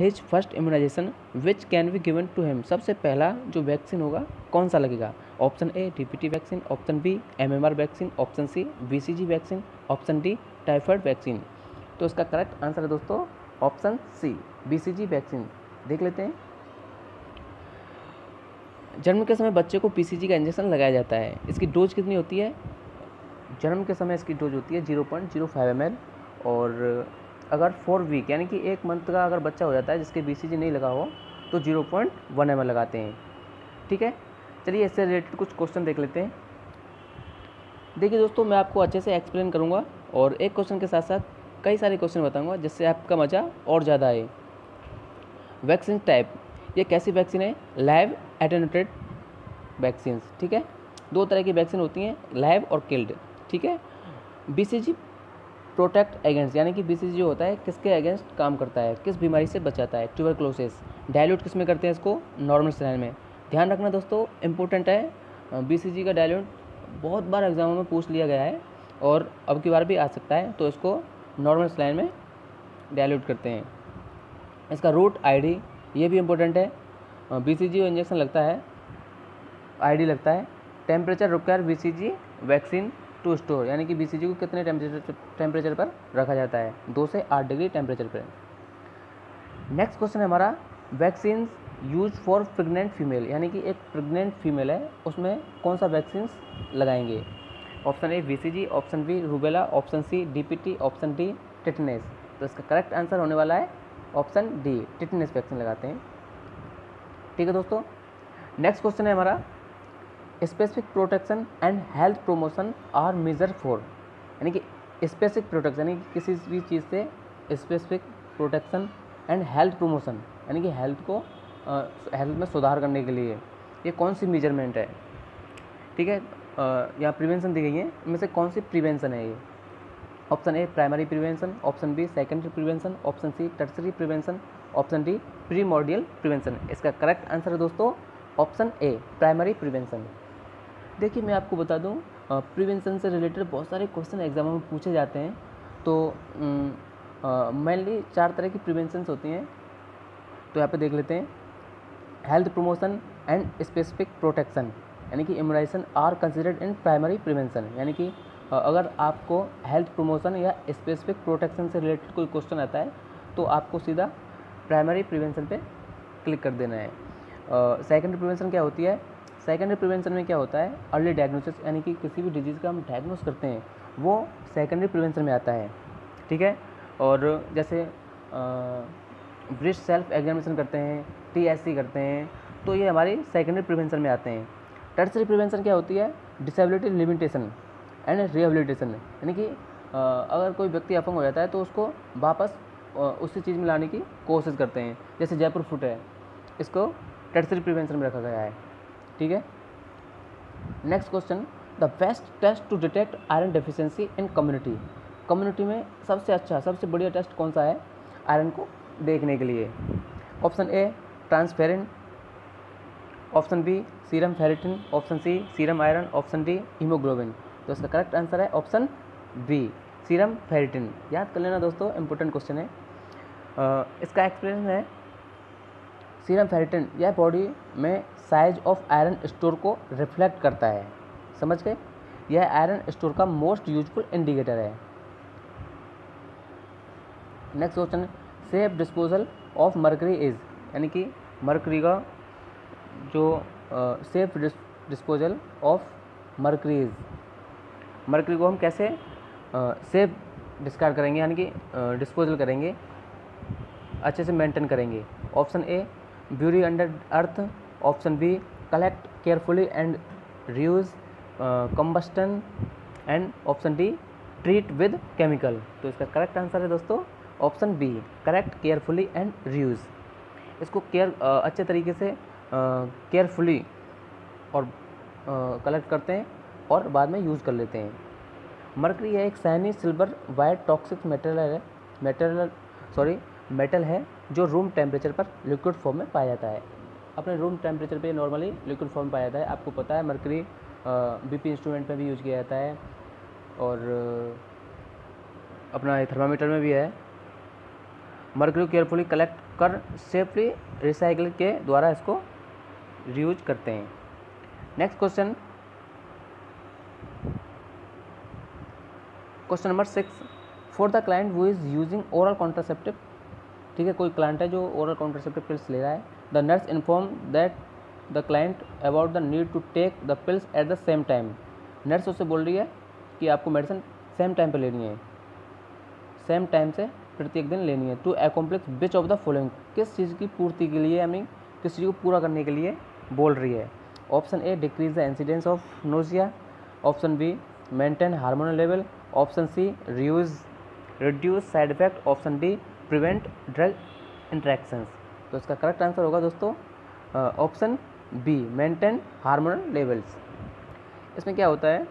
His first immunisation which can be given to him सबसे पहला जो वैक्सीन होगा, कौन सा लगेगा? Option A DPT vaccine option B MMR vaccine option C BCG vaccine option D typhoid vaccine तो इसका करेक्ट आंसर है दोस्तों ऑप्शन सी बीसीजी वैक्सीन देख लेते हैं। जन्म के समय बच्चे को पीसीजी का इंजेक्शन लगाया जाता है। इसकी डोज कितनी होती है? जन्म के समय इसकी डोज होती है zero point zero five M और अगर फोर वीक यानी कि एक मंथ का अगर बच्चा हो जाता है, जिसके बीसीजी नहीं लगा हो तो ज़ीरो पॉइंट वन एम लगाते हैं। ठीक है? चलिए इससे रिलेटेड कुछ क्वेश्चन देख लेते हैं। देखिए दोस्तों, मैं आपको अच्छे से एक्सप्लेन करूँगा और एक क्वेश्चन के साथ साथ कई सारे क्वेश्चन बताऊँगा, जिससे आपका मज़ा और ज़्यादा आए। वैक्सीन टाइप ये कैसी वैक्सीन है? लाइव एटेनुटेड वैक्सीन ठीक है? दो तरह की वैक्सीन होती हैं लाइव और किल्ड ठीक है? बीसीजी प्रोटेक्ट अगेंस्ट, यानी कि बीसीजी जो होता है, किसके अगेंस्ट काम करता है, किस बीमारी से बचाता है ट्यूबरक्लोसिस डायल्यूट किसमें करते हैं इसको? नॉर्मल सलाइन में। ध्यान रखना दोस्तों इंपॉर्टेंट है बीसीजी का डायल्यूट बहुत बार एग्जामों में पूछ लिया गया है, और अब की बार भी आ सकता है तो इसको नॉर्मल सलाइन में डायल्यूट करते हैं। इसका रूट आईडी ये भी इम्पोर्टेंट है। बी सी जी इंजेक्शन लगता है आईडी लगता है। Temperature require B C G vaccine to store, यानी कि बी सी जी को कितने टेम्परेचर टेम्परेचर पर रखा जाता है? दो से आठ डिग्री टेम्परेचर पर। नेक्स्ट क्वेश्चन है हमारा vaccine use for pregnant female यानी कि एक प्रेग्नेंट फीमेल है, उसमें कौन सा वैक्सीन लगाएँगे? Option A G option B rubella option C D option D tetanus तो इसका करेक्ट आंसर होने वाला है ऑप्शन डी टिटनेस वैक्सीन लगाते हैं। ठीक है दोस्तों? नेक्स्ट क्वेश्चन है हमारा specific protection and health promotion are measure for यानी कि स्पेसिफिक प्रोटेक्शन यानी कि किसी भी चीज़ से specific protection and health promotion यानी कि हेल्थ को हेल्थ में सुधार करने के लिए ये कौन सी मेज़रमेंट है? ठीक है? यहाँ प्रिवेंशन दी गई है इनमें से कौन सी प्रिवेंशन है ये? Option A primary prevention option B secondary prevention option C tertiary prevention option D primordial prevention इसका करेक्ट आंसर है दोस्तों ऑप्शन ए प्राइमरी प्रिवेंशन देखिए, मैं आपको बता दूँ प्रिवेंशन से रिलेटेड बहुत सारे क्वेश्चन एग्जामों में पूछे जाते हैं। तो मेनली चार तरह की प्रिवेंशंस होती हैं। तो यहाँ पे देख लेते हैं। Health promotion and specific protection यानी कि immunisation are considered in primary prevention यानी कि अगर आपको हेल्थ प्रमोशन या स्पेसिफिक प्रोटेक्शन से रिलेटेड कोई क्वेश्चन आता है तो आपको सीधा प्राइमरी प्रिवेंशन पे क्लिक कर देना है। सेकेंडरी प्रिवेंशन क्या होती है? सेकेंडरी प्रिवेंशन में क्या होता है? अर्ली डायग्नोसिस यानी कि किसी भी डिज़ीज़ का हम डायग्नोस करते हैं, वो सेकेंडरी प्रिवेंशन में आता है। ठीक है? और जैसे ब्रिस्ट सेल्फ एग्जामिनेशन करते हैं टीएससी करते हैं तो ये हमारी सेकेंडरी प्रिवेंशन में आते हैं। टर्सरी प्रिवेंशन क्या होती है? डिसेबिलिटी लिमिटेशन एंड रिहेबिलिटेशन यानी कि अगर कोई व्यक्ति अपंग हो जाता है तो उसको वापस उसी चीज़ में लाने की कोशिश करते हैं। जैसे जयपुर फुट है, इसको टर्सरी प्रिवेंशन में रखा गया है। ठीक है? Next question the best test to detect iron deficiency in community community में सबसे अच्छा सबसे बढ़िया टेस्ट कौन सा है? आयरन को देखने के लिए। Option A transparent option B serum ferritin option C serum iron option D haemoglobin तो इसका करेक्ट आंसर है ऑप्शन बी सीरम फेरिटिन याद कर लेना दोस्तों इंपॉर्टेंट क्वेश्चन है। इसका एक्सप्लेनेशन है सीरम फेरिटिन यह बॉडी में साइज़ ऑफ़ आयरन स्टोर को रिफ्लेक्ट करता है। समझ गए? यह आयरन स्टोर का मोस्ट यूजफुल इंडिकेटर है। Next question safe disposal of mercury is यानी कि मर्करी का जो safe disposal of mercuries mercury को हम कैसे सेफ़ uh, डिस्कार्ड करेंगे यानी कि डिस्पोजल करेंगे अच्छे से मेंटेन करेंगे। Option A bury under earth, option B, collect carefully and reuse combustion and option D, treat with chemical. तो इसका करेक्ट आंसर है दोस्तों, option B, correct carefully and reuse. इसको केयर अच्छे तरीके से केयरफुली और कलेक्ट करते हैं और बाद में यूज़ कर लेते हैं। मरकरी है एक shiny silver white toxic material है मेटेरियल सॉरी, मेटल है जो रूम टेम्परेचर पर लिक्विड फॉर्म में पाया जाता है। अपने रूम टेम्परेचर पे नॉर्मली लिक्विड फॉर्म पाया जाता है। आपको पता है मरकरी बीपी इंस्ट्रूमेंट में भी यूज़ किया जाता है और अपना थर्मामीटर में भी है। मर्करी केयरफुली कलेक्ट कर सेफली रिसाइकल के द्वारा इसको रीयूज करते हैं। Next question question number six for the client who is using oral contraceptive ठीक है, कोई क्लाइंट है जो ओरल कॉन्ट्रासेप्टिव पिल्स ले रहा है। The nurse inform that the client about the need to take the pills at the same time nurse उससे बोल रही है कि आपको मेडिसिन सेम टाइम पर लेनी है। सेम टाइम से प्रत्येक दिन लेनी है। To accomplish which of the following किस चीज़ की पूर्ति के लिए यानी किस चीज़ को पूरा करने के लिए बोल रही है? Option A decrease the incidence of nausea option B maintain hormonal level option C reuse reduce side effect option D prevent drug interactions तो इसका करेक्ट आंसर होगा दोस्तों option B maintain hormonal levels इसमें क्या होता है?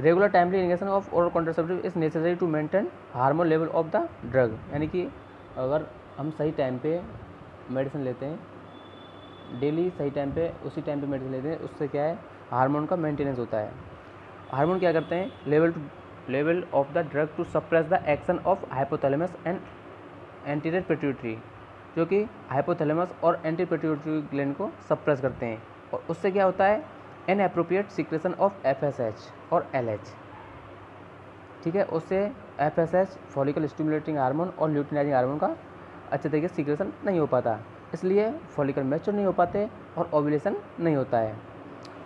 Regular timely ingestion of oral contraceptive is necessary to maintain hormone level of the drug यानी कि अगर हम सही टाइम पे मेडिसिन लेते हैं डेली सही टाइम पे, उसी टाइम पे मेडिसिन लेते हैं, उससे क्या है? हार्मोन का मेंटेनेंस होता है. हार्मोन क्या करते हैं? Level to level of the drug to suppress the action of hypothalamus and anterior pituitary जो कि हाइपोथैलेमस और एंटी पिट्यूटरी ग्लैंड को सप्रेस करते हैं। और उससे क्या होता है? An appropriate secretion of F S H और एल एच ठीक है? उससे F S H follicle stimulating hormone और ल्यूटिनाइजिंग हार्मोन का अच्छे तरीके से सिक्रेशन नहीं हो पाता। इसलिए फॉलिकल मैच्योर नहीं हो पाते और ओवुलेशन नहीं होता है।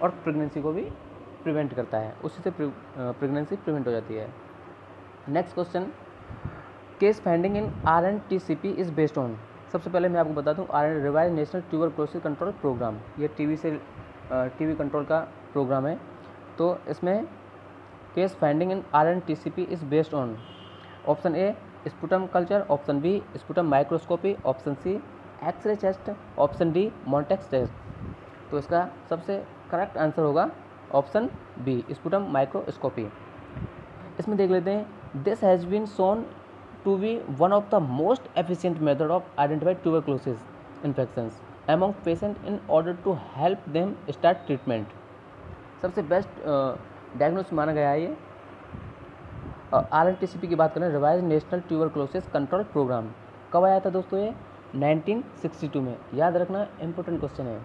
और प्रेगनेंसी को भी प्रिवेंट करता है। उसी से प्रेगनेंसी प्रिवेंट हो जाती है। Next question case finding in R N T C P is based on सबसे पहले मैं आपको बता दूँ R N revise national tuberculosis control programme ये टीवी से टीवी कंट्रोल का प्रोग्राम है। तो इसमें case finding in R N T C P is based on option A sputum culture option B sputum microscopy option C X-ray test option D Mantoux test तो इसका सबसे correct answer होगा option B sputum microscopy इसमें देख लेते हैं this has been shown to be one of the most efficient method of identified tuberculosis infections among patient in order to help them start treatment सबसे best diagnose माना गया है ये R N T C P की बात करें revise national tuberculosis control programme कब आया था दोस्तों ये? 1962 में। याद रखना इम्पोर्टेंट क्वेश्चन है।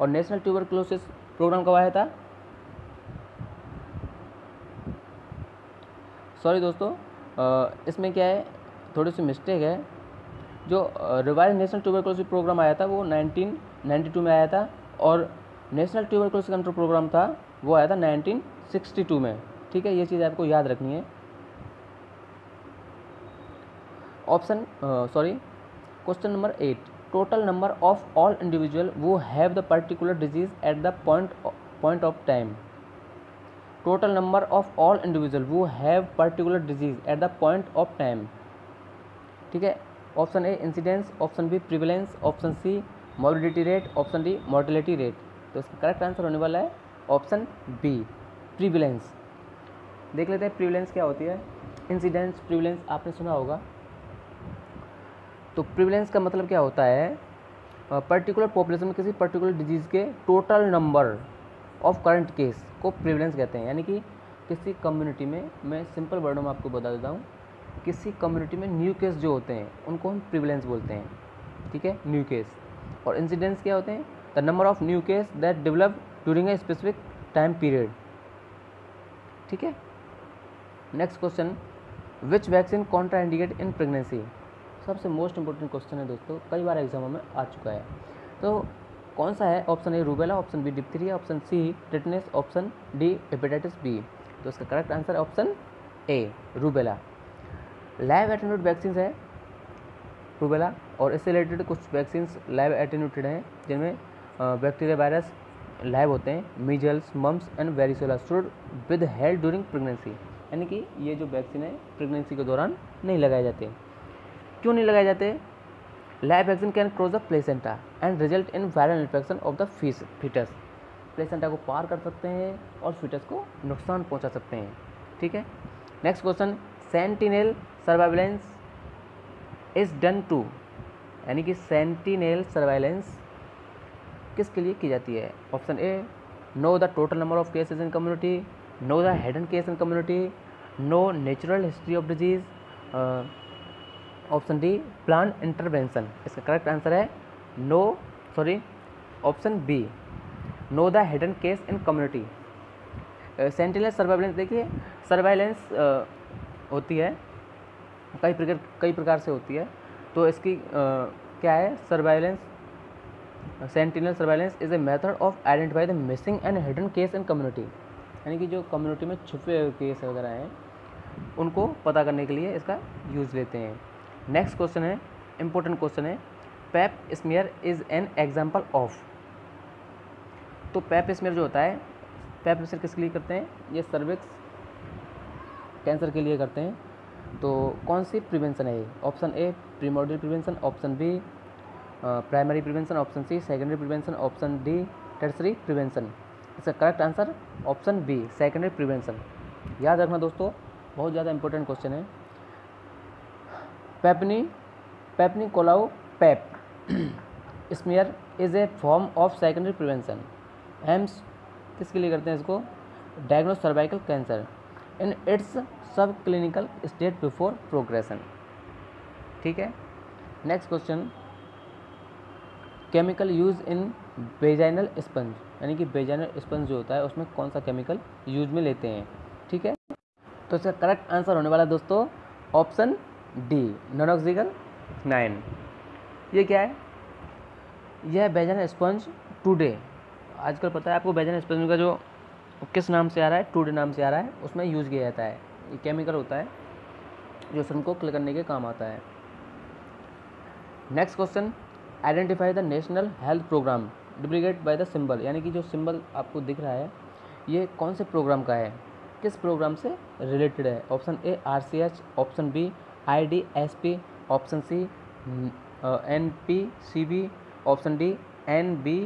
और नेशनल ट्यूबरक्लोसिस प्रोग्राम कब आया था? सॉरी दोस्तों इसमें क्या है, थोड़ी सी मिस्टेक है। जो रिवाइज नेशनल ट्यूबरक्लोसिस प्रोग्राम आया था, वो 1992 में आया था और नेशनल ट्यूबरक्लोसिस कंट्रोल प्रोग्राम था, वो आया था 1962 में। ठीक है, ये चीज़ आपको याद रखनी है। Option sorry question number eight total number of all individual who have the particular disease at the point point of time total number of all individual who have particular disease at the point of time ठीक है? Option A incidence option B prevalence option C morbidity rate option D mortality rate तो इसका correct answer होने वाला है option B prevalence देख लेते हैं प्रिविलेंस क्या होती है। इंसिडेंस प्रिविलेंस आपने सुना होगा। तो प्रिविलेंस का मतलब क्या होता है? पर्टिकुलर पॉपुलेशन में किसी पर्टिकुलर डिज़ीज़ के total number of current case को प्रिवलेंस कहते हैं। यानी कि किसी कम्युनिटी में, मैं सिंपल वर्डों में आपको बता देता हूँ, किसी कम्युनिटी में न्यू केस जो होते हैं, उनको हम प्रिविलेंस बोलते हैं। ठीक है? न्यू केस और इंसिडेंस क्या होते हैं? The number of new case that develop during a specific time period ठीक है? Next question which vaccine contraindicate in pregnancy सबसे मोस्ट इंपॉर्टेंट क्वेश्चन है दोस्तों, कई बार एग्जामों में आ चुका है। तो कौन सा है? Option A rubella option B diphtheria option C tetanus option D hepatitis B तो इसका correct answer option A rubella live attenuate vaccine है रूबेला और इससे रिलेटेड कुछ वैक्सीन लाइव एटेन्यूटेड हैं जिनमें बैक्टीरिया वायरस लाइव होते हैं measles mumps and varicella should withheld during pregnancy यानी कि ये जो वैक्सीन है प्रेगनेंसी के दौरान नहीं लगाए जाते। क्यों नहीं लगाए जाते? Live vaccine can cross the placenta and result in viral infection of the fees foetus placenta को पार कर सकते हैं और फीटस को नुकसान पहुँचा सकते हैं। ठीक है? Next question sentinel surveillance is done to यानी कि सेंटिनेल सर्वाइलेंस किसके लिए की जाती है? Option A know the total number of cases in community know the hidden case in community know natural history of disease option D plan intervention इसका correct answer है no sorry option B know the hidden case in community sentinel surveillance देखिए surveillance होती है कई प्रकार कई प्रकार से होती है। तो इसकी uh, क्या है? Surveillance sentinel surveillance is a method of identify the missing and hidden case in community यानी कि जो कम्युनिटी में छुपे हुए केस वगैरह हैं उनको पता करने के लिए इसका यूज़ लेते हैं। नेक्स्ट क्वेश्चन है इंपॉर्टेंट क्वेश्चन है Pap smear is an example of तो पैप स्मियर जो होता है पैप स्मियर किसके लिए करते हैं? ये सर्विक्स कैंसर के लिए करते हैं। तो कौन सी प्रिवेंशन है ये? Option A primordial prevention option B primary prevention option C secondary prevention option D tertiary prevention इसका correct answer option B secondary prevention याद रखना दोस्तों, बहुत ज़्यादा इंपॉर्टेंट क्वेश्चन है। पेपनी Papanicolaou pap smear is a form of secondary prevention aims किसके लिए करते हैं इसको? Diagnose cervical cancer in its subclinical state before progression ठीक है? Next question chemical use in vaginal sponge यानी कि बेजाइनल स्पंज जो होता है, उसमें कौन सा केमिकल यूज़ में लेते हैं? ठीक है? तो इसका करेक्ट आंसर होने वाला दोस्तों ऑप्शन डी नोनॉक्सिकल नाइन ये क्या है? यह बेजाइनल स्पंज टूडे आजकल पता है आपको बेजाइनल स्पंज का जो किस नाम से आ रहा है? टूडे नाम से आ रहा है। उसमें यूज़ किया जाता है। ये केमिकल होता है, जो सन को क्लिक करने के काम आता है। Next question identify the national health programme duplicate by the symbol यानी कि जो सिंबल आपको दिख रहा है, ये कौन से प्रोग्राम का है? किस प्रोग्राम से रिलेटेड है? Option A R C H option B I D S P option C N P C B option D N B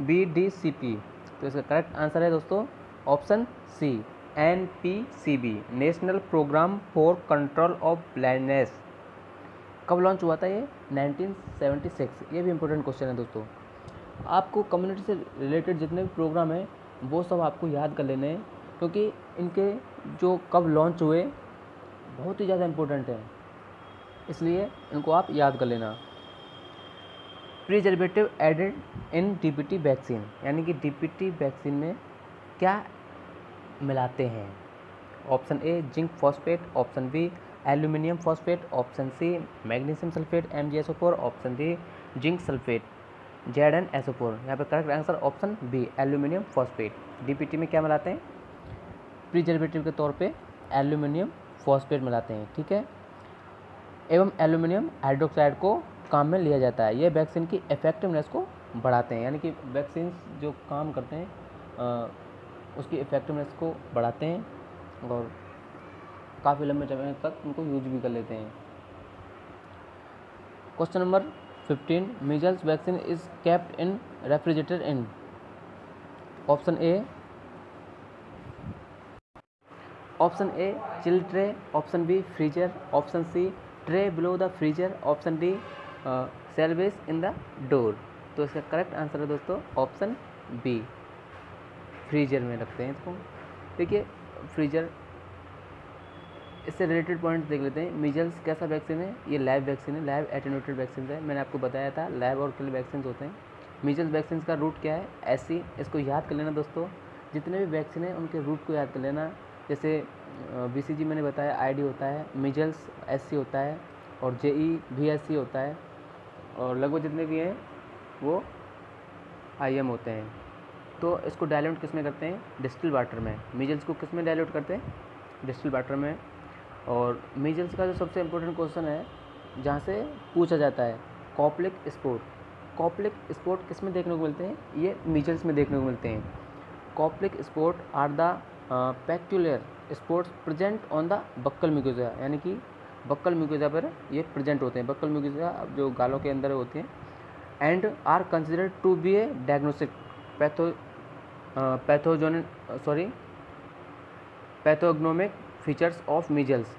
B D C P तो इसका करेक्ट आंसर है दोस्तों, option C N P C B national programme for control of blindness कब launch हुआ था ये? 1976 ये भी इंपॉर्टेंट क्वेश्चन है दोस्तों। आपको कम्युनिटी से रिलेटेड जितने भी प्रोग्राम हैं, वो सब आपको याद कर लेने हैं, क्योंकि इनके जो कब लॉन्च हुए बहुत ही ज़्यादा इम्पोर्टेंट है। इसलिए इनको आप याद कर लेना। Preservative added in DPT vaccine यानी कि डीपीटी वैक्सीन में क्या मिलाते हैं? Option A zinc phosphate option B aluminium phosphate option C magnesium sulphate M G option D zinc sulphate Z N S O four यहाँ पर correct answer option B aluminium phosphate DPT में क्या मिलाते हैं? प्रिजर्वेटिव के तौर पे aluminium phosphate मिलाते हैं ठीक है? एवं एल्यूमिनियम हाइड्रोक्साइड को काम में लिया जाता है। ये वैक्सीन की इफेक्टिवनेस को बढ़ाते हैं यानी कि वैक्सीन जो काम करते हैं आ, उसकी इफेक्टिवनेस को बढ़ाते हैं और काफ़ी लंबे समय तक उनको यूज़ भी कर लेते हैं। Question number fifteen measles vaccine is kept in refrigerator in option A option A, chill tray, option B, freezer, option C, tray below the freezer option D service in the door तो इसका correct answer है दोस्तों option B freezer में रखते हैं इसको। देखिए freezer इससे रिलेटेड पॉइंट देख लेते हैं। मिजल्स कैसा वैक्सीन है? ये लैब वैक्सीन है लैब एटेनोटेड वैक्सीन है। मैंने आपको बताया था लैब और किल वैक्सीन होते हैं। मिजल्स वैक्सीन का रूट क्या है? ऐसी इसको याद कर लेना दोस्तों। जितने भी वैक्सीन हैं, उनके रूट को याद कर लेना। जैसे बीसीजी मैंने बताया आईडी होता है मीजल्स एस होता है और जे ई भी एस होता है और लगभग जितने भी हैं, वो आईएम होते हैं। तो इसको डायल्यूट किसमें करते हैं? डिस्टिल वाटर में। मीजल्स को किसमें डायल्यूट करते हैं? डिस्टिल वाटर में। और मीजल्स का जो सबसे इम्पोर्टेंट क्वेश्चन है, जहाँ से पूछा जाता है कॉप्लिक स्पोर्ट कॉप्लिक स्पोर्ट किसमें देखने को मिलते हैं? ये मीजल्स में देखने को मिलते हैं। Koplik spot are the peculiar spots present on the buccal mucosa यानी कि बक्कल म्यूकोजा पर ये प्रेजेंट होते हैं। बक्कल म्यूकोजा जो गालों के अंदर होते हैं and are considered to be a diagnostic patho pathogen sorry pathognomonic features of measles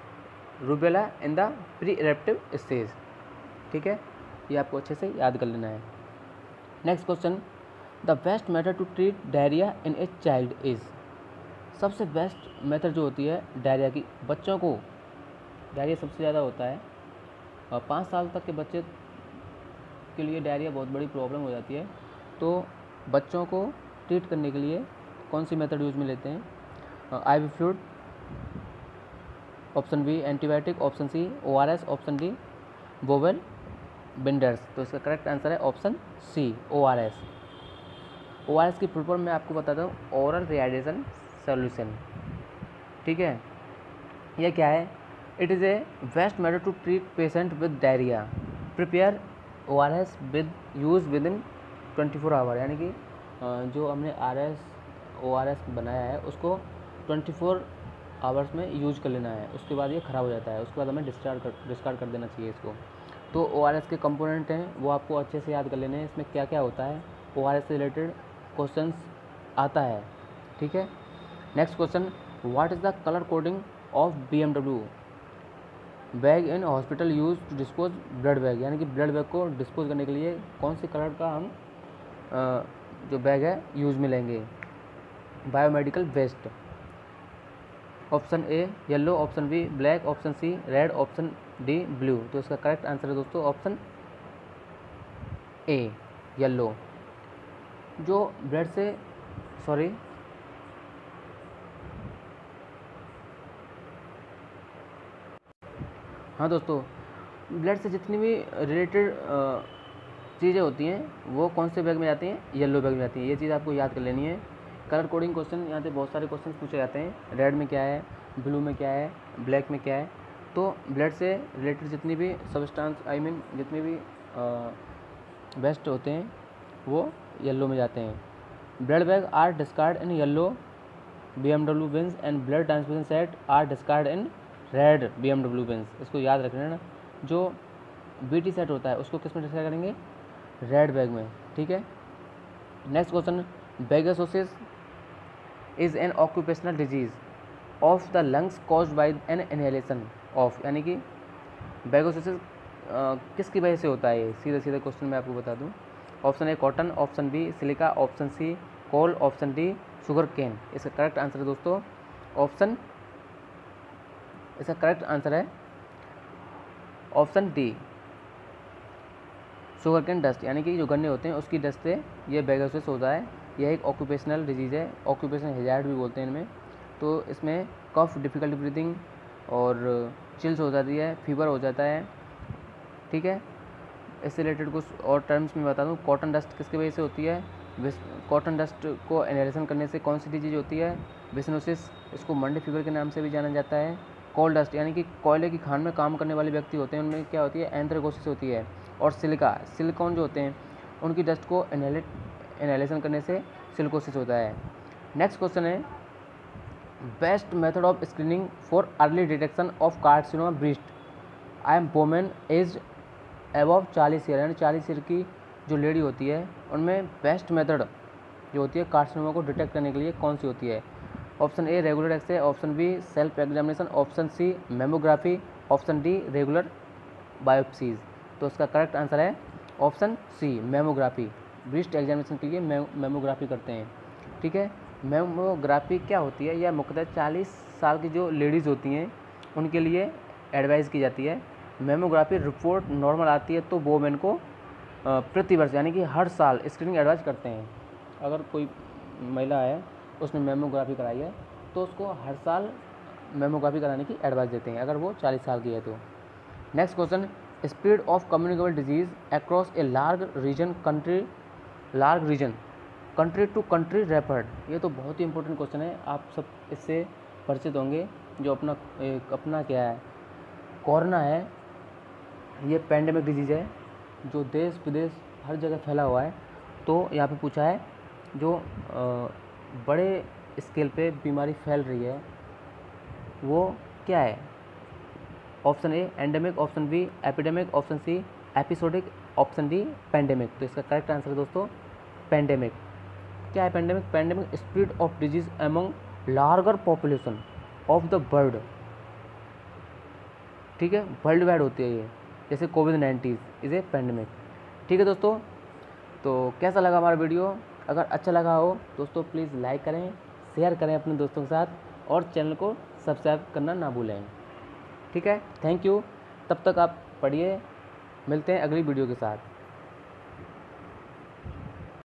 rubella in the pre eruptive stage ठीक है? ये आपको अच्छे से याद कर लेना है। Next question the best method to treat diarrhoea in a child is सबसे बेस्ट मेथड जो होती है डायरिया की, बच्चों को डायरिया सबसे ज़्यादा होता है। और पाँच साल तक के बच्चे के लिए डायरिया बहुत बड़ी प्रॉब्लम हो जाती है। तो बच्चों को ट्रीट करने के लिए कौन सी मेथड यूज़ में लेते हैं? I V fluid option B antibiotic option C O R S option D bowel binders तो इसका करेक्ट आंसर है option C O R S O R S की फुल मैं आपको बताता हूँ ओरल रिहाइड्रेशन सोल्यूशन। ठीक है? यह क्या है? It is a best method to treat patient with diarrhoea prepare O R S with use within twenty four hour यानी कि जो हमने R S O R S बनाया है, उसको ट्वेंटी फोर आवर्स में यूज़ कर लेना है। उसके बाद ये ख़राब हो जाता है। उसके बाद हमें डिस्चार्ज कर डिस्कार्ड कर देना चाहिए इसको। तो ओ आर एस के कंपोनेंट हैं, वो आपको अच्छे से याद कर लेने हैं। इसमें क्या क्या होता है? ओ आर एस से रिलेटेड क्वेश्चन आता है। ठीक है? Next question what is the colour coding of B M W bag in hospital use to dispose blood bag यानी कि ब्लड बैग को डिस्पोज करने के लिए कौन से कलर का हम जो बैग है यूज़ में लेंगे biomedical waste option A yellow option B black option C red option D blue तो इसका करेक्ट आंसर है दोस्तों ऑप्शन ए येलो जो ब्लड से सॉरी हाँ दोस्तों ब्लड से जितनी भी रिलेटेड चीज़ें होती हैं, वो कौन से बैग में जाती हैं? येलो बैग में जाती हैं। ये चीज़ आपको याद कर लेनी है। कलर कोडिंग क्वेश्चन यहाँ पे बहुत सारे क्वेश्चन पूछे जाते हैं। रेड में क्या है? ब्लू में क्या है? ब्लैक में क्या है? तो ब्लड से रिलेटेड जितनी भी सब्सटेंस आई मीन जितने भी बेस्ट होते हैं, वो येलो में जाते हैं। Blood bag are discard in yellow B M W bins and blood transfusion set are discard in red B M W bins इसको याद रखना ना जो बी टी सेट होता है, उसको किसमें डिस्कार्ड करेंगे? रेड बैग में, ठीक है? Next question bagassosis is an occupational disease of the lungs cause by an inhalation of यानी कि बैगोसिस किसकी वजह से होता है सीधा सीधा क्वेश्चन मैं आपको बता दूँ। Option A cotton option B silica option C coal option D sugar cane इसका करेक्ट आंसर है दोस्तों ऑप्शन इसका करेक्ट आंसर है option D sugar cane dust यानी कि जो गन्ने होते हैं, उसकी डस्ट से ये बैगोसिस होता है। यह एक ऑक्यूपेशनल डिज़ीज़ है। ऑक्यूपेशनल हेजार्ड भी बोलते हैं इनमें। तो इसमें कफ डिफ़िकल्ट ब्रीदिंग और चिल्स हो जाती है फीवर हो जाता है। ठीक है? इससे रिलेटेड कुछ और टर्म्स में बता दूँ कॉटन डस्ट किसकी वजह से होती है? कॉटन डस्ट को एनहेलेशन करने से कौन सी डिज़ीज़ होती है? बिस्नोसिस इसको मंडे फीवर के नाम से भी जाना जाता है। कोल डस्ट, यानी कि कोयले की खान में काम करने वाले व्यक्ति होते हैं, उनमें क्या होती है? एंथ्रेकोसिस होती है और सिलिका। सिलिकॉन जो होते हैं, उनकी डस्ट को एनहेलेट एनालिसन करने से सिलिकोसिस होता है। नेक्स्ट क्वेश्चन है, best method of screening for early detection of carcinoma breast. I am women age above चालीस ईयर, यानी चालीस ईयर की जो लेडी होती है, उनमें बेस्ट मेथड जो होती है कार्सिनोमा को डिटेक्ट करने के लिए कौन सी होती है? Option A regular x ray option B self examination, option C mammography, option D regular biopsies. तो उसका करेक्ट आंसर है option C mammography. Breast examination के लिए मेमोग्राफी करते हैं। ठीक है? मेमोग्राफी क्या होती है? यह मुख्यतः चालीस साल की जो लेडीज़ होती हैं, उनके लिए एडवाइस की जाती है। मेमोग्राफी रिपोर्ट नॉर्मल आती है तो वो मैन को प्रतिवर्ष, यानी कि हर साल स्क्रीनिंग एडवाइस करते हैं। अगर कोई महिला है उसने मेमोग्राफी कराई है तो उसको हर साल मेमोग्राफी कराने की एडवाइस देते हैं, अगर वो चालीस साल की है तो। Next question, speed of communicable disease across a large region country large region country to country referred ये तो बहुत ही इंपॉर्टेंट क्वेश्चन है, आप सब इससे परिचित होंगे, जो अपना, एक अपना क्या है कोरोना है, ये पैंडेमिक डिज़ीज़ है, जो देश विदेश हर जगह फैला हुआ है। तो यहाँ पे पूछा है, जो बड़े स्केल पे बीमारी फैल रही है, वो क्या है? Option A endemic option B epidemic option C episodic option D pandemic तो इसका करेक्ट आंसर है दोस्तों पेंडेमिक क्या है pandemic pandemic spread of disease among larger population of the world ठीक है? वर्ल्ड वाइड होती है ये. जैसे COVID nineteen is a pandemic ठीक है दोस्तों? तो कैसा लगा हमारा वीडियो अगर अच्छा लगा हो, दोस्तों प्लीज़ लाइक करें शेयर करें अपने दोस्तों के साथ और चैनल को सब्सक्राइब करना ना भूलें। ठीक है? थैंक यू तब तक आप पढ़िए। मिलते हैं अगली वीडियो के साथ।